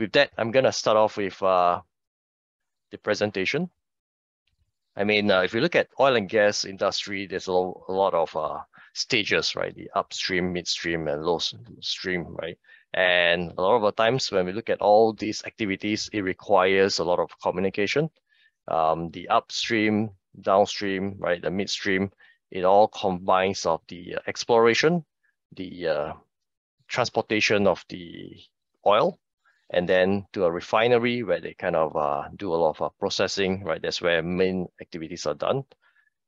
with that, I'm gonna start off with uh, the presentation. I mean, uh, if you look at oil and gas industry, there's a, lo a lot of uh, stages, right? The upstream, midstream, and low stream, right? And a lot of the times when we look at all these activities, it requires a lot of communication. Um, the upstream, downstream, right, the midstream, it all combines of the uh, exploration, the uh, transportation of the oil, and then to a refinery where they kind of uh, do a lot of uh, processing, right? That's where main activities are done.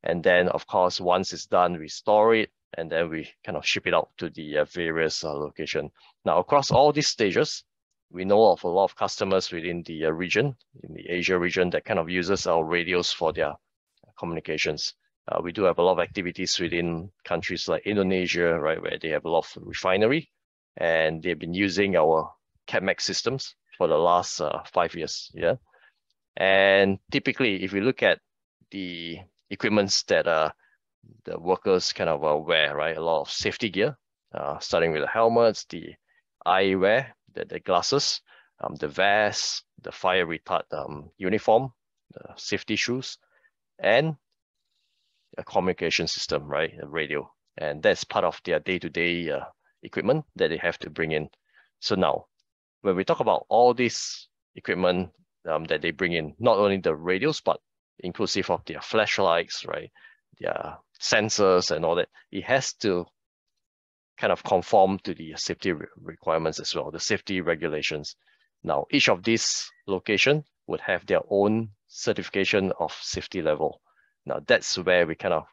And then, of course, once it's done, we store it, and then we kind of ship it out to the uh, various uh, location. Now, across all these stages, we know of a lot of customers within the uh, region, in the Asia region, that kind of uses our radios for their communications. Uh, we do have a lot of activities within countries like Indonesia, right, where they have a lot of refinery, and they've been using our CAPMAX systems for the last uh, five years. Yeah, and typically, if we look at the equipments that uh, the workers kind of uh, wear, right, a lot of safety gear, uh, starting with the helmets, the eyewear, the, the glasses, um, the vest, the fire retard um, uniform, the safety shoes, and a communication system, right, a radio. And that's part of their day-to-day -day, uh, equipment that they have to bring in. So now, when we talk about all this equipment um, that they bring in, not only the radios, but inclusive of their flashlights, right, their sensors and all that, it has to kind of conform to the safety re requirements as well, the safety regulations. Now, each of these location would have their own certification of safety level. Now, that's where we kind of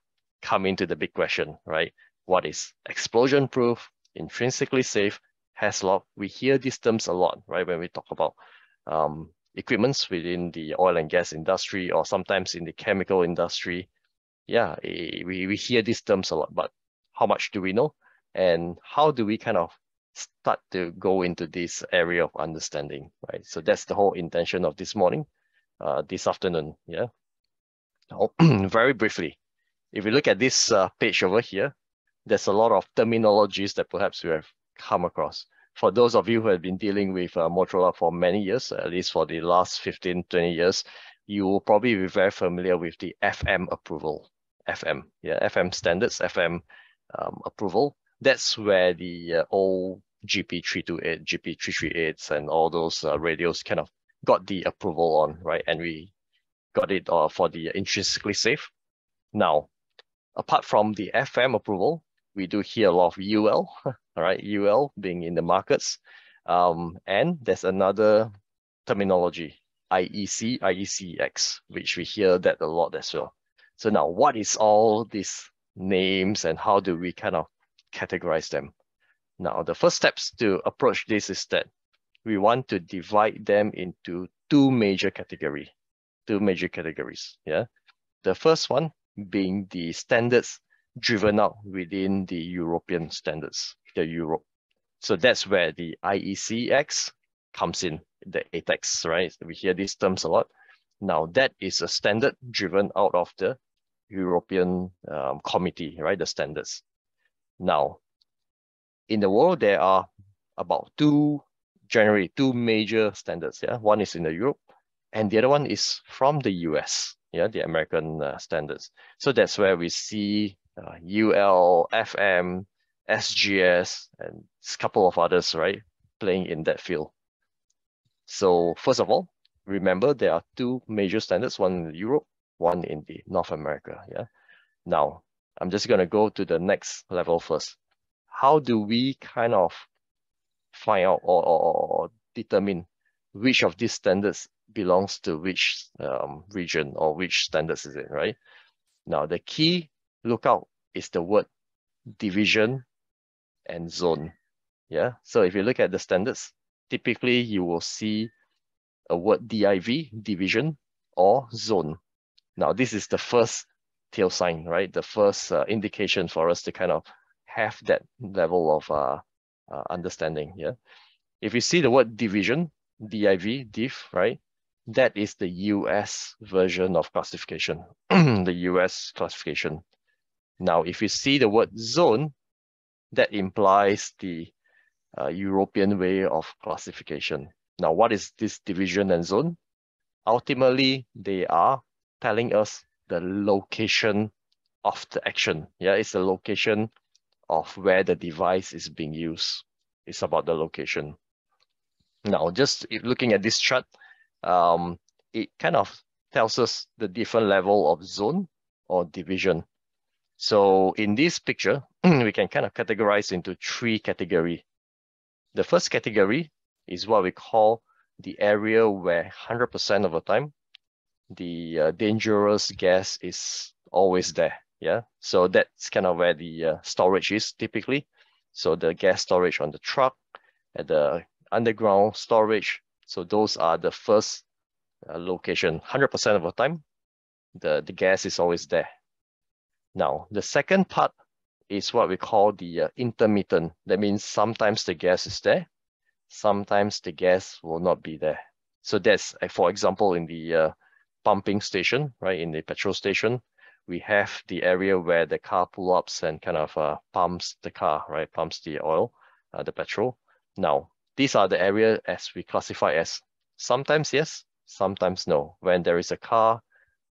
come into the big question, right? What is explosion proof, intrinsically safe, has a we hear these terms a lot, right? When we talk about um, equipments within the oil and gas industry or sometimes in the chemical industry. Yeah, eh, we, we hear these terms a lot, but how much do we know? And how do we kind of start to go into this area of understanding, right? So that's the whole intention of this morning, uh, this afternoon, yeah? Now, very briefly, if you look at this uh, page over here, there's a lot of terminologies that perhaps we have come across. For those of you who have been dealing with uh, Motorola for many years, at least for the last 15, 20 years, you will probably be very familiar with the FM approval. FM, yeah, FM standards, FM um, approval. That's where the uh, old GP328, GP338s, and all those uh, radios kind of got the approval on, right? And we got it uh, for the intrinsically safe. Now, apart from the FM approval, we do hear a lot of UL, all right, UL being in the markets. Um, and there's another terminology, IEC, IECEx, which we hear that a lot as well. So now what is all these names and how do we kind of categorize them? Now, the first steps to approach this is that we want to divide them into two major category, two major categories, yeah? The first one being the standards driven out within the European standards, the Europe. So that's where the IECEx comes in, the ATEX, right? We hear these terms a lot. Now that is a standard driven out of the European um, committee, right? The standards. Now, in the world, there are about two, generally two major standards. Yeah, one is in the Europe, and the other one is from the US. Yeah, the American uh, standards. So that's where we see uh, UL, FM, SGS, and a couple of others, right, playing in that field. So first of all, remember there are two major standards, one in Europe, one in the North America, yeah? Now, I'm just gonna go to the next level first. How do we kind of find out or, or, or determine which of these standards belongs to which um, region or which standards is it, right? Now, the key lookout is the word division and zone. Yeah, so if you look at the standards, typically you will see a word div, division, or zone. Now, this is the first tail sign, right? The first uh, indication for us to kind of have that level of uh, uh, understanding, yeah? If you see the word division, div, div, right? That is the US version of classification, the US classification. Now, if you see the word zone, that implies the uh, European way of classification. Now, what is this division and zone? Ultimately, they are telling us the location of the action. Yeah, it's the location of where the device is being used. It's about the location. Now, just looking at this chart, um, it kind of tells us the different level of zone or division. So in this picture, we can kind of categorize into three category. The first category is what we call the area where 100% of the time, the uh, dangerous gas is always there. Yeah, so that's kind of where the uh, storage is typically. So the gas storage on the truck, at the underground storage. So those are the first uh, location. 100% of the time, the, the gas is always there. Now, the second part is what we call the uh, intermittent. That means sometimes the gas is there, sometimes the gas will not be there. So that's, uh, for example, in the uh, pumping station, right, in the petrol station, we have the area where the car pull ups and kind of uh, pumps the car, right, pumps the oil, uh, the petrol. Now, these are the area as we classify as sometimes yes, sometimes no. When there is a car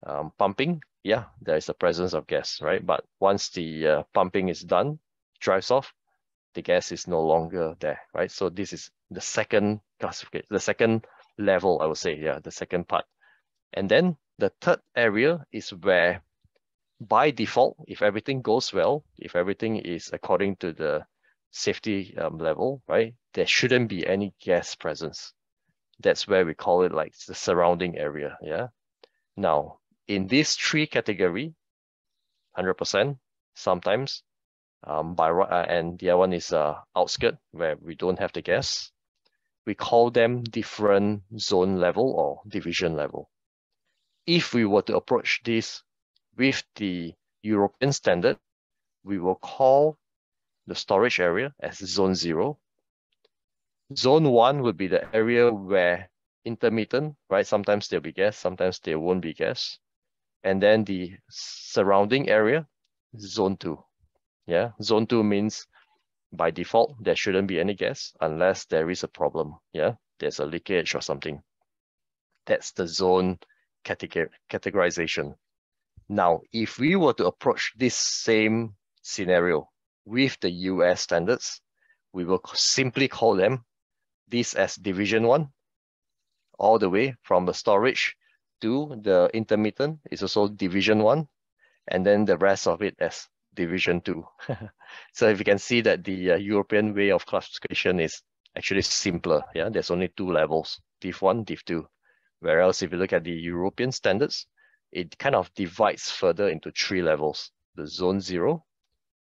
um, pumping, yeah, there is a presence of gas, right? But once the uh, pumping is done, drives off, the gas is no longer there, right? So this is the second classification, the second level, I would say, yeah, the second part. And then the third area is where by default, if everything goes well, if everything is according to the safety um, level, right, there shouldn't be any gas presence. That's where we call it like the surrounding area, yeah? Now, in these three category, 100%, sometimes, um, by uh, and the other one is uh, outskirt where we don't have the gas. We call them different zone level or division level. If we were to approach this with the European standard, we will call the storage area as zone zero. Zone one would be the area where intermittent, right? Sometimes there'll be gas, sometimes there won't be gas. And then the surrounding area, zone two. Yeah, zone two means by default, there shouldn't be any gas unless there is a problem. Yeah, there's a leakage or something. That's the zone categor categorization. Now, if we were to approach this same scenario with the US standards, we will simply call them this as division one, all the way from the storage to the intermittent is also division one, and then the rest of it as division two. so if you can see that the uh, European way of classification is actually simpler. Yeah, there's only two levels, div one, div two. Whereas if you look at the European standards, it kind of divides further into three levels, the zone zero,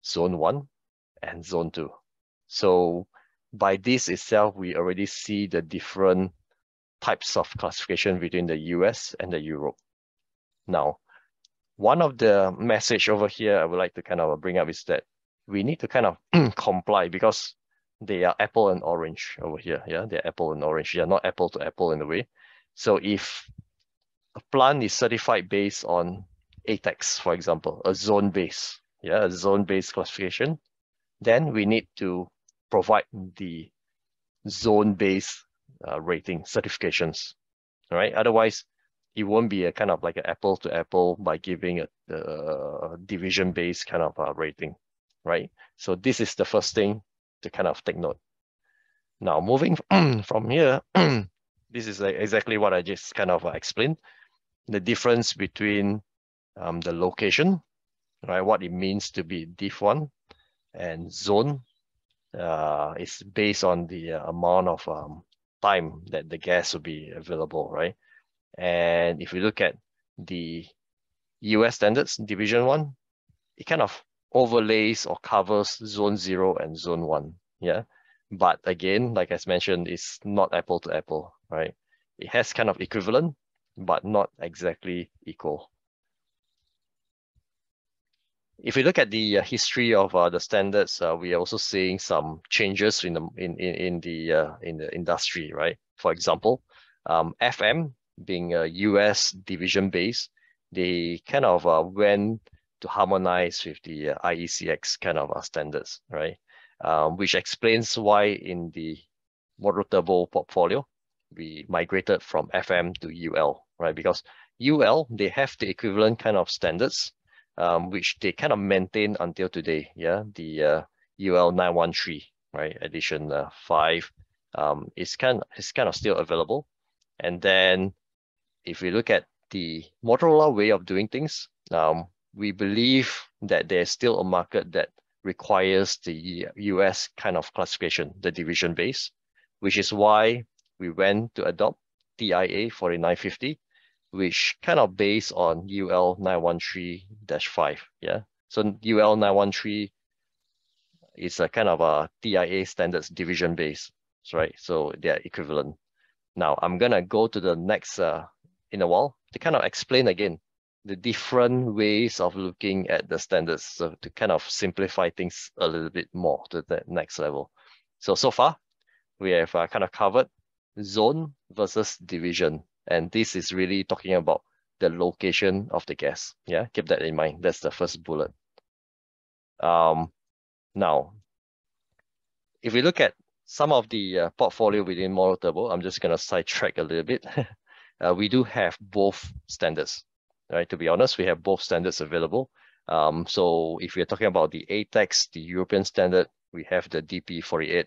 zone one, and zone two. So by this itself, we already see the different types of classification between the US and the Europe. Now, one of the message over here I would like to kind of bring up is that we need to kind of comply because they are apple and orange over here. Yeah, they're apple and orange. They are not apple to apple in a way. So if a plant is certified based on ATEX, for example, a zone base, yeah, a zone based classification, then we need to provide the zone based uh, rating certifications, right? Otherwise, it won't be a kind of like an apple to apple by giving a, a division based kind of uh, rating, right? So this is the first thing to kind of take note. Now, moving from here, this is exactly what I just kind of uh, explained. The difference between um, the location, right? What it means to be div one and zone uh, is based on the uh, amount of um, time that the gas will be available, right? And if we look at the US standards, division one, it kind of overlays or covers zone zero and zone one, yeah? But again, like I mentioned, it's not apple to apple, right? It has kind of equivalent, but not exactly equal. If we look at the uh, history of uh, the standards, uh, we are also seeing some changes in the in in, in the in the industry, right? For example, um, FM being a US division base, they kind of went to harmonize with the IECEx kind of standards, right? Um, which explains why in the MOTOTRBO portfolio, we migrated from FM to UL, right? Because UL, they have the equivalent kind of standards, um, which they kind of maintain until today, yeah? The uh, UL 913, right? Edition uh, 5 um, is, kind, is kind of still available. And then if we look at the Motorola way of doing things, um, we believe that there's still a market that requires the US kind of classification, the division base, which is why we went to adopt TIA 4950, which kind of based on UL 913-5, yeah? So UL 913 is a kind of a TIA standards division base, right? So they're equivalent. Now I'm gonna go to the next uh, in a while to kind of explain again the different ways of looking at the standards so to kind of simplify things a little bit more to the next level. So, so far, we have uh, kind of covered zone versus division. And this is really talking about the location of the gas. Yeah, keep that in mind. That's the first bullet. Um, now, if we look at some of the uh, portfolio within MOTOTRBO, I'm just going to sidetrack a little bit. uh, we do have both standards right? To be honest, we have both standards available. Um, so if we're talking about the ATEX, the European standard, we have the DP48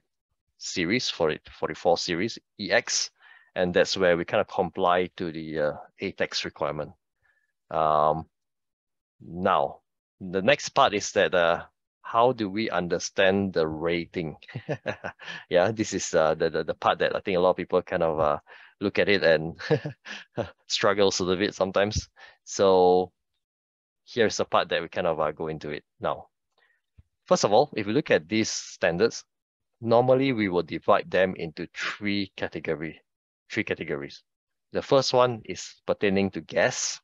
series, 40, 44 series, EX, and that's where we kind of comply to the uh, ATEX requirement. Um, now, the next part is that uh, how do we understand the rating? yeah, this is uh, the, the, the part that I think a lot of people kind of uh, look at it and struggles a little bit sometimes. So here's the part that we kind of uh, go into it now. First of all, if you look at these standards, normally we will divide them into three category, three categories. The first one is pertaining to gas.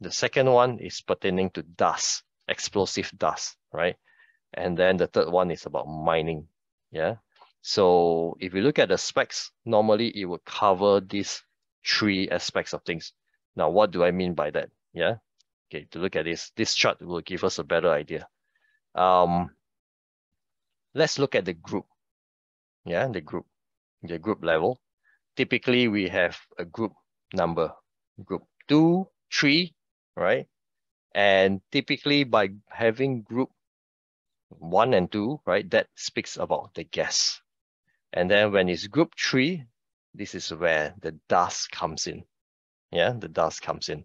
The second one is pertaining to dust, explosive dust, right? And then the third one is about mining, yeah? So if you look at the specs, normally it would cover these three aspects of things. Now, what do I mean by that? Yeah. Okay, to look at this, this chart will give us a better idea. Um, let's look at the group. Yeah, the group, the group level. Typically, we have a group number, group two, three, right? And typically by having group one and two, right, that speaks about the gas. And then when it's group three, this is where the dust comes in. Yeah, the dust comes in.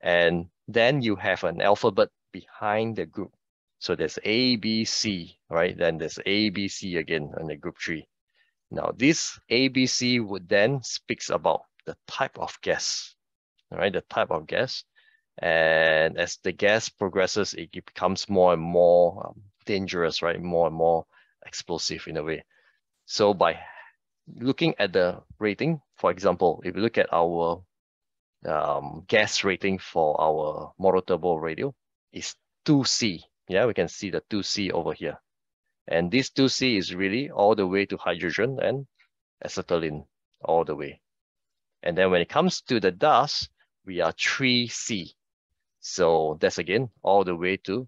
And then you have an alphabet behind the group. So there's A, B, C, right? Then there's A, B, C again on the group tree. Now this A, B, C would then speaks about the type of gas, right? The type of gas. And as the gas progresses, it becomes more and more um, dangerous, right? More and more explosive in a way. So by looking at the rating, for example, if you look at our um, gas rating for our MOTOTRBO radio is 2C. Yeah, we can see the 2C over here. And this 2C is really all the way to hydrogen and acetylene all the way. And then when it comes to the dust, we are 3C. So that's again all the way to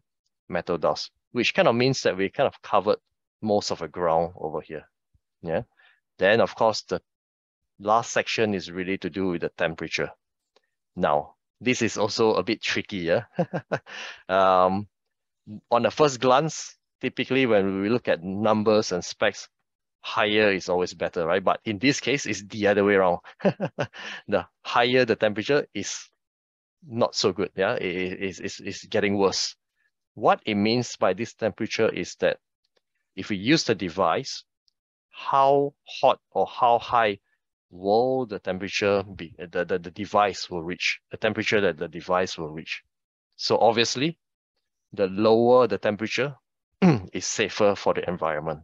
metal dust, which kind of means that we kind of covered most of the ground over here. Yeah. Then of course the last section is really to do with the temperature. Now, this is also a bit tricky. Yeah? um, on the first glance, typically when we look at numbers and specs, higher is always better, right? But in this case, it's the other way around. the higher the temperature is not so good. Yeah, it is it's, it's getting worse. What it means by this temperature is that if we use the device, how hot or how high will the temperature be, the, the, the device will reach, the temperature that the device will reach. So obviously, the lower the temperature is safer for the environment,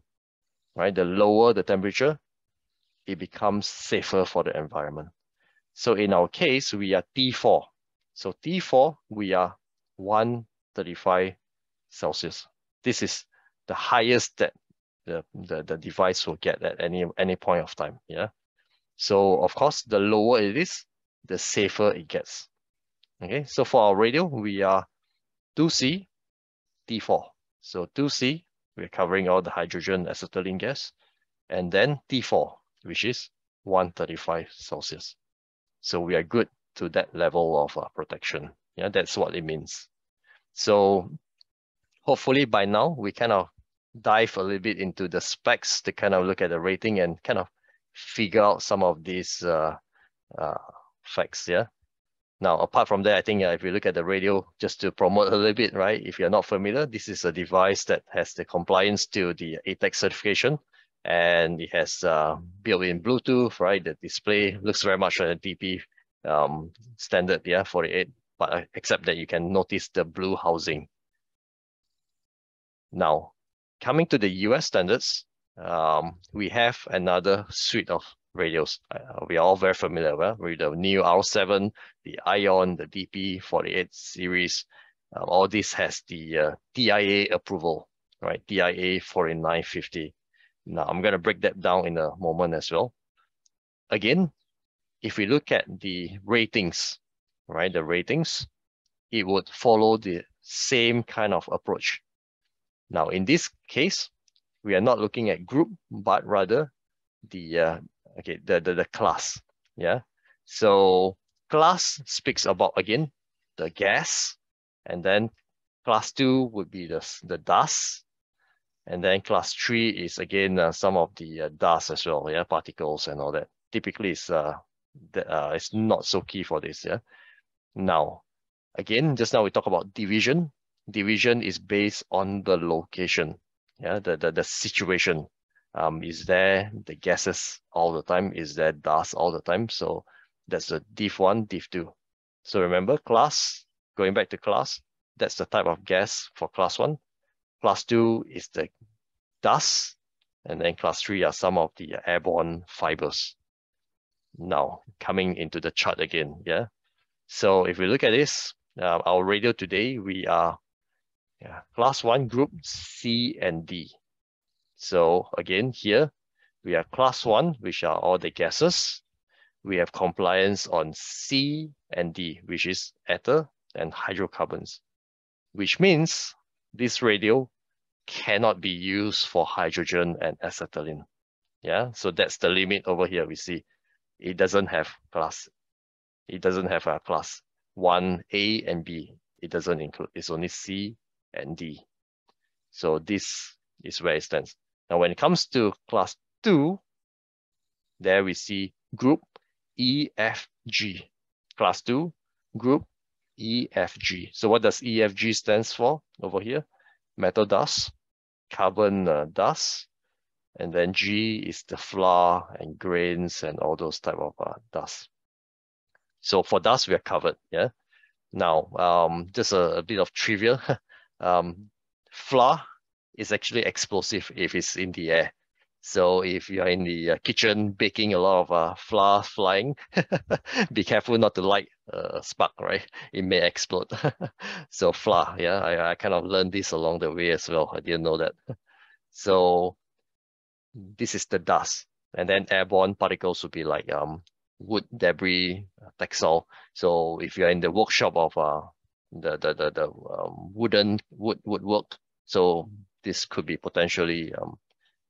right? The lower the temperature, it becomes safer for the environment. So in our case, we are T4. So T4, we are 135 Celsius. This is the highest that the, the, the device will get at any, any point of time, yeah? So of course, the lower it is, the safer it gets. Okay, so for our radio, we are 2C, T4. So 2C, we're covering all the hydrogen acetylene gas, and then T4, which is 135 Celsius. So we are good to that level of uh, protection. Yeah, that's what it means. So hopefully by now we kind of dive a little bit into the specs to kind of look at the rating and kind of figure out some of these uh, uh, facts. Yeah. Now, apart from that, I think uh, if you look at the radio, just to promote a little bit, right? If you're not familiar, this is a device that has the compliance to the ATEX certification, and it has uh, built-in Bluetooth, right? The display looks very much like a DP um, standard, yeah, 48, but uh, except that you can notice the blue housing. Now, coming to the US standards, um, we have another suite of radios. Uh, we are all very familiar well, with the new R7, the Ion, the DP48 series. Uh, all this has the uh, TIA approval, right? TIA 4950. Now I'm going to break that down in a moment as well. Again, if we look at the ratings, right, the ratings, it would follow the same kind of approach. Now, in this case, we are not looking at group, but rather the uh, okay the, the the class. Yeah. So class speaks about again the gas, and then class two would be the the dust, and then class three is again uh, some of the uh, dust as well. Yeah, particles and all that. Typically, it's uh, the, uh it's not so key for this. Yeah. Now, again, just now we talk about division. Division is based on the location yeah, the, the, the situation. Um, is there the gases all the time? Is there dust all the time? So that's the div one, div two. So remember class, going back to class, that's the type of gas for class one. Class two is the dust, and then class three are some of the airborne fibers. Now, coming into the chart again, yeah. So if we look at this, uh, our radio today, we are yeah, class one group C and D. So again, here we have class one, which are all the gases. We have compliance on C and D, which is ether and hydrocarbons, which means this radio cannot be used for hydrogen and acetylene. Yeah, so that's the limit over here. We see it doesn't have class. It doesn't have a class one A and B. It doesn't include. It's only C and D. So this is where it stands. Now, when it comes to class two, there we see group EFG. Class two, group EFG. So what does EFG stands for over here? Metal dust, carbon uh, dust, and then G is the flour and grains and all those type of uh, dust. So for dust, we are covered, yeah? Now, um, just a, a bit of trivia. um, flour is actually explosive if it's in the air. So if you're in the uh, kitchen baking a lot of uh, flour flying, be careful not to light a spark, right? It may explode. so flour, yeah, I, I kind of learned this along the way as well. I didn't know that. So this is the dust. And then airborne particles would be like um, wood debris, textile. So if you're in the workshop of uh, the the the, the um, wooden wood woodwork. So this could be potentially um,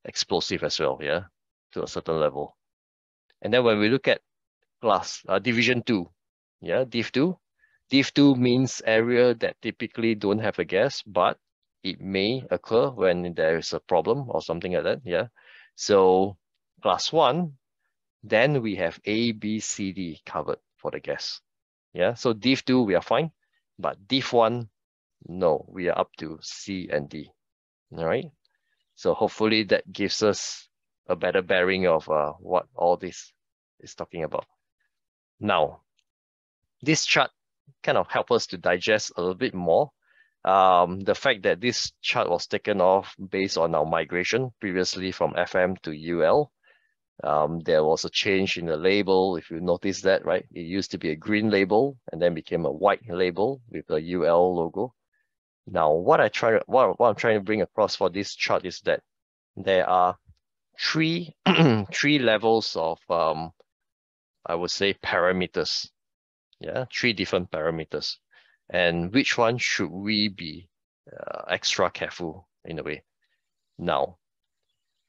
explosive as well, yeah, to a certain level. And then when we look at class uh, division two, yeah, div two, div two means area that typically don't have a gas, but it may occur when there is a problem or something like that, yeah. So class one, then we have A, B, C, D covered for the gas. Yeah, so div two we are fine. But div one, no, we are up to C and D. All right. So hopefully that gives us a better bearing of uh, what all this is talking about. Now, this chart kind of help us to digest a little bit more. Um, the fact that this chart was taken off based on our migration previously from FM to UL um, there was a change in the label. If you notice that, right? It used to be a green label and then became a white label with the UL logo. Now, what I try, what, what I'm trying to bring across for this chart is that there are three, three levels of, um, I would say parameters. Yeah, three different parameters. And which one should we be uh, extra careful in a way? Now,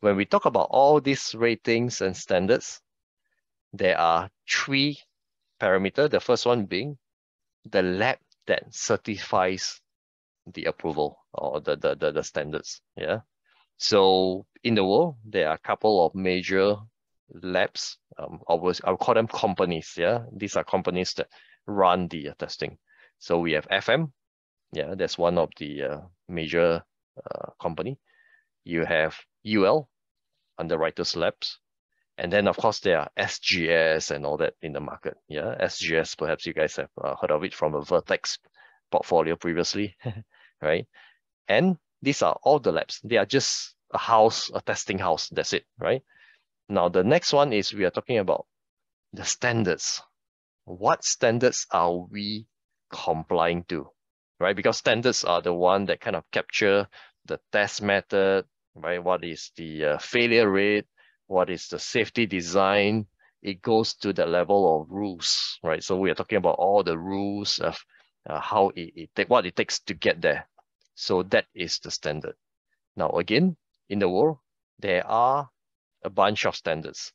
when we talk about all these ratings and standards, there are three parameter. The first one being the lab that certifies the approval or the, the, the, the standards. Yeah. So in the world, there are a couple of major labs. Um, always I'll call them companies. Yeah. These are companies that run the uh, testing. So we have FM. Yeah, that's one of the uh, major uh, company. You have UL, Underwriters Labs. And then, of course, there are SGS and all that in the market. Yeah, SGS, perhaps you guys have uh, heard of it from a Vertex portfolio previously, right? And these are all the labs. They are just a house, a testing house. That's it, right? Now, the next one is we are talking about the standards. What standards are we complying to, right? Because standards are the one that kind of capture the test method, right? What is the uh, failure rate? What is the safety design? It goes to the level of rules, right? So we are talking about all the rules of uh, how it, it what it takes to get there. So that is the standard. Now, again, in the world, there are a bunch of standards.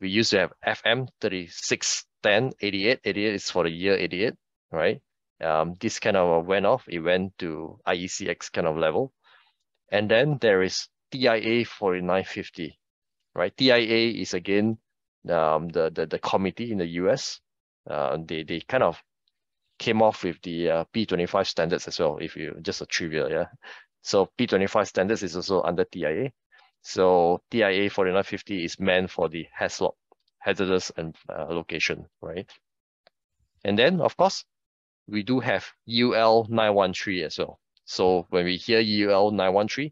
We used to have FM 3610 88. 88 is for the year 88, right? Um, this kind of went off. It went to IECEx kind of level. And then there is TIA 4950, right? TIA is again um, the, the, the committee in the US. Uh, they, they kind of came off with the uh, P25 standards as well, if you just a trivia, yeah. So P25 standards is also under TIA. So TIA 4950 is meant for the HAZLOC, hazardous and uh, location, right? And then, of course, we do have UL 913 as well. So when we hear UL 913,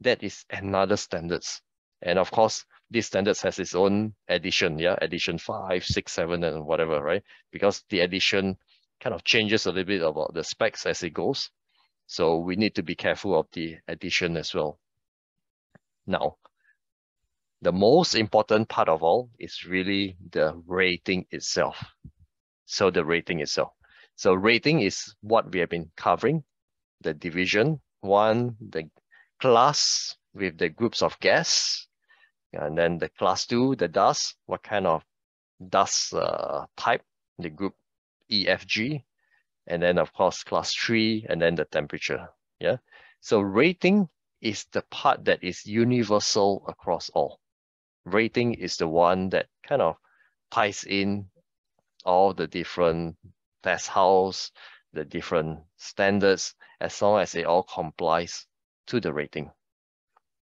that is another standards. And of course, this standards has its own addition, yeah, edition five, six, seven, and whatever, right? Because the edition kind of changes a little bit about the specs as it goes. So we need to be careful of the addition as well. Now, the most important part of all is really the rating itself. So the rating itself. So rating is what we have been covering, the division one, the class with the groups of gas, and then the class two, the dust, what kind of dust uh, type, the group EFG, and then of course class three, and then the temperature. Yeah. So rating is the part that is universal across all. Rating is the one that kind of ties in all the different test house, the different standards, as long as it all complies to the rating.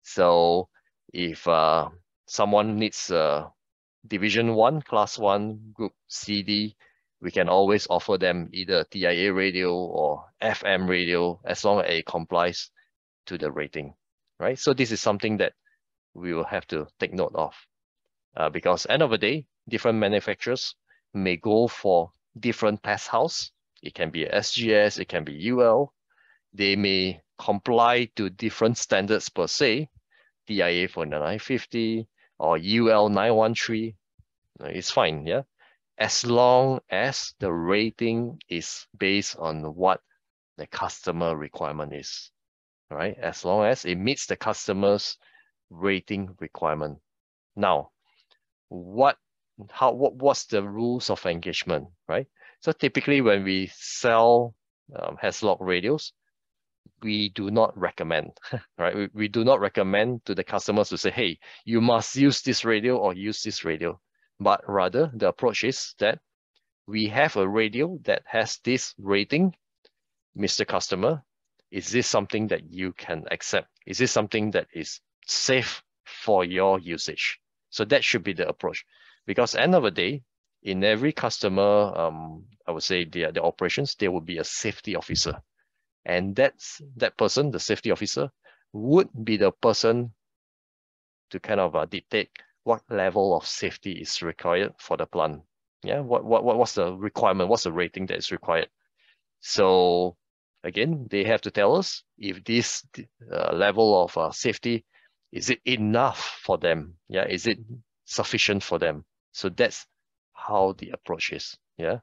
So if uh, someone needs a division one, class one, group CD, we can always offer them either TIA radio or FM radio as long as it complies to the rating, right? So this is something that we will have to take note of uh, because end of the day, different manufacturers may go for different test house. It can be SGS, it can be UL. They may comply to different standards per se, TIA 4950 or UL 913. It's fine, yeah? As long as the rating is based on what the customer requirement is, right? As long as it meets the customer's rating requirement. Now, what, how, what, what's the rules of engagement, right? So typically when we sell um, HAZLOC radios, we do not recommend, right? We, we do not recommend to the customers to say, hey, you must use this radio or use this radio but rather the approach is that we have a radio that has this rating, Mr. Customer. Is this something that you can accept? Is this something that is safe for your usage? So that should be the approach. Because end of the day, in every customer, um, I would say the, the operations, there will be a safety officer. And that's that person, the safety officer, would be the person to kind of uh, dictate what level of safety is required for the plant. Yeah, what, what, what what's the requirement? What's the rating that is required? So again, they have to tell us if this uh, level of uh, safety, is it enough for them? Yeah, is it sufficient for them? So that's how the approach is. Yeah.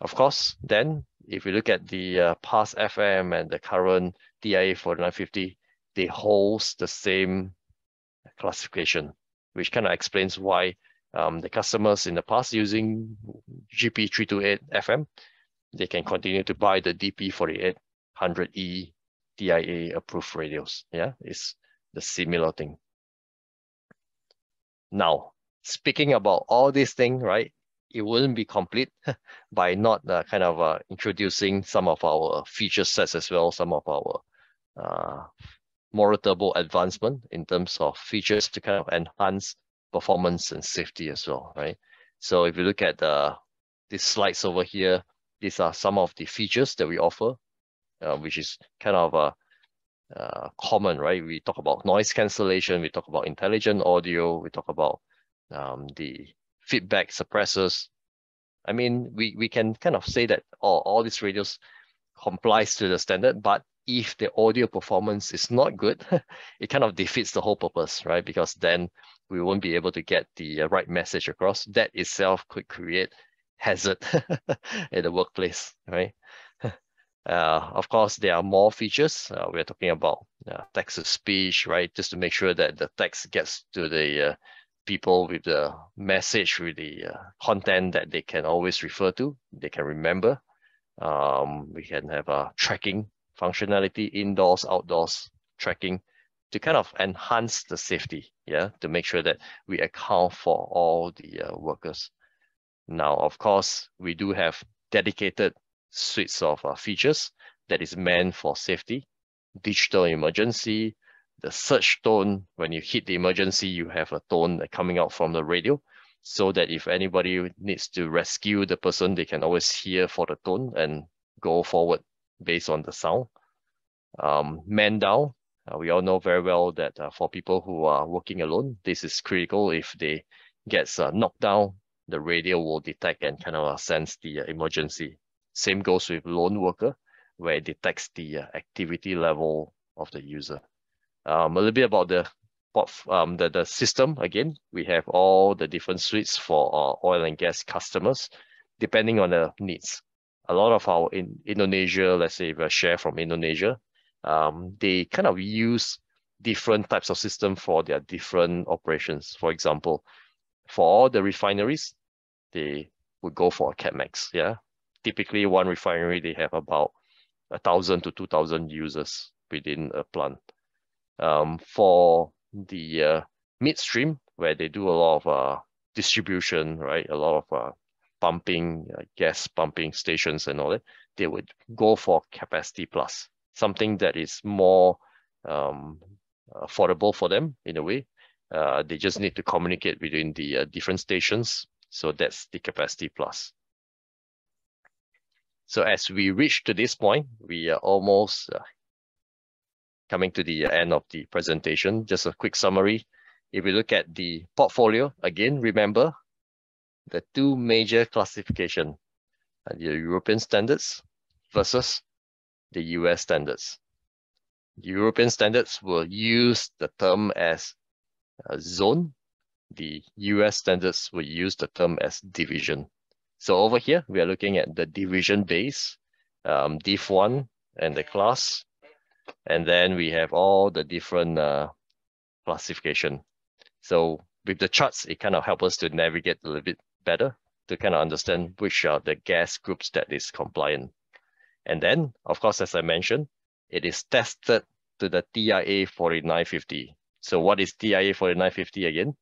Of course, then if we look at the uh, past FM and the current TIA 4950, they hold the same classification which kind of explains why Um, the customers in the past using GP328 FM, they can continue to buy the DP4800E TIA approved radios. Yeah, it's the similar thing. Now, speaking about all these things, right? It wouldn't be complete by not uh, kind of uh, introducing some of our feature sets as well, some of our uh, MOTOTRBO advancement in terms of features to kind of enhance performance and safety as well, right? So if you look at the these slides over here, these are some of the features that we offer, uh, which is kind of a uh, common, right? We talk about noise cancellation, we talk about intelligent audio, we talk about um, the feedback suppressors. I mean, we, we can kind of say that all, all these radios complies to the standard, but if the audio performance is not good, it kind of defeats the whole purpose, right? Because then we won't be able to get the uh, right message across. That itself could create hazard in the workplace, right? Uh, of course, there are more features. Uh, we're talking about uh, text to speech, right? Just to make sure that the text gets to the uh, people with the message, with the uh, content that they can always refer to, they can remember. Um, we can have a tracking functionality, indoors, outdoors tracking to kind of enhance the safety, yeah, to make sure that we account for all the uh, workers. Now, of course, we do have dedicated suites of uh, features that is meant for safety, digital emergency, the search tone, when you hit the emergency, you have a tone coming out from the radio so that if anybody needs to rescue the person, they can always hear for the tone and go forward based on the sound. Um, man down, uh, we all know very well that uh, for people who are working alone, this is critical. If they gets uh, knocked down, the radio will detect and kind of uh, sense the uh, emergency. Same goes with lone worker, where it detects the uh, activity level of the user. Um, a little bit about the um, the, the system, again, we have all the different suites for our oil and gas customers, depending on the needs. A lot of our in Indonesia, let's say if a share from Indonesia, um, they kind of use different types of system for their different operations. For example, for all the refineries, they would go for a CapMax. Yeah, typically one refinery they have about a thousand to two thousand users within a plant. Um, for the uh, midstream, where they do a lot of uh, distribution, right, a lot of uh, pumping, uh, gas pumping stations and all that, they would go for capacity plus something that is more um, affordable for them in a way. Uh, they just need to communicate between the uh, different stations. So that's the capacity plus. So as we reach to this point, we are almost uh, coming to the end of the presentation. Just a quick summary. If we look at the portfolio, again, remember the two major classification, uh, the European standards versus the US standards. European standards will use the term as zone. The US standards will use the term as division. So over here, we are looking at the division base, um, div1 and the class. And then we have all the different uh, classification. So with the charts, it kind of helps us to navigate a little bit better to kind of understand which are the gas groups that is compliant. And then, of course, as I mentioned, it is tested to the TIA 4950. So what is TIA 4950 again?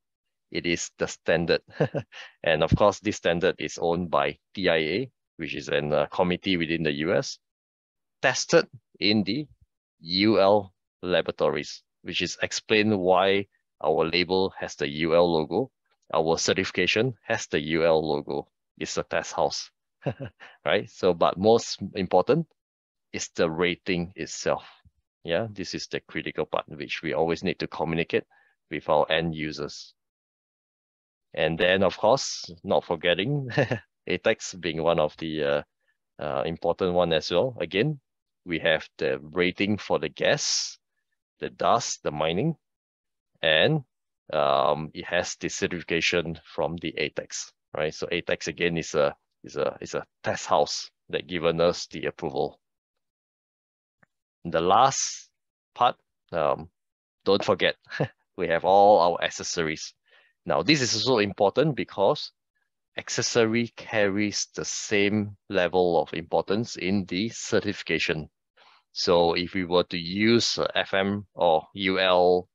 It is the standard. and of course, this standard is owned by TIA, which is a uh, committee within the US, tested in the UL laboratories, which is explained why our label has the UL logo. Our certification has the UL logo. It's a test house. right? So, but most important is the rating itself. Yeah, this is the critical part which we always need to communicate with our end users. And then, of course, not forgetting ATEX being one of the uh, uh, important one as well. Again, we have the rating for the gas, the dust, the mining, and um, it has the certification from the ATEX, right? So ATEX again is a is a is a test house that given us the approval. The last part, um, don't forget, we have all our accessories. Now, this is also important because accessory carries the same level of importance in the certification. So if we were to use FM or UL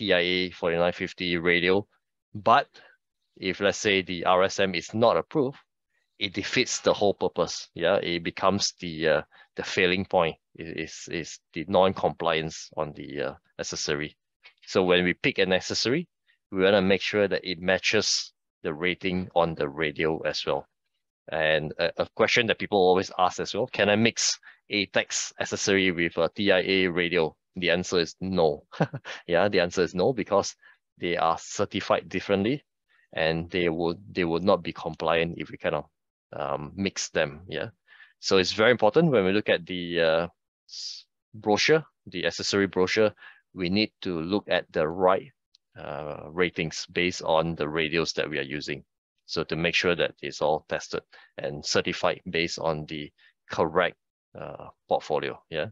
TIA 4950 radio, but if let's say the RSM is not approved, it defeats the whole purpose. Yeah, it becomes the uh, the failing point. It is is the non-compliance on the uh, accessory. So when we pick an accessory, we want to make sure that it matches the rating on the radio as well. And a, a question that people always ask as well, can I mix ATEX accessory with a TIA radio? The answer is no. yeah, the answer is no because they are certified differently and they would they would not be compliant if we kind of um, mix them. Yeah, so it's very important when we look at the uh, brochure, the accessory brochure, we need to look at the right uh, ratings based on the radios that we are using. So to make sure that it's all tested and certified based on the correct uh, portfolio. Yeah.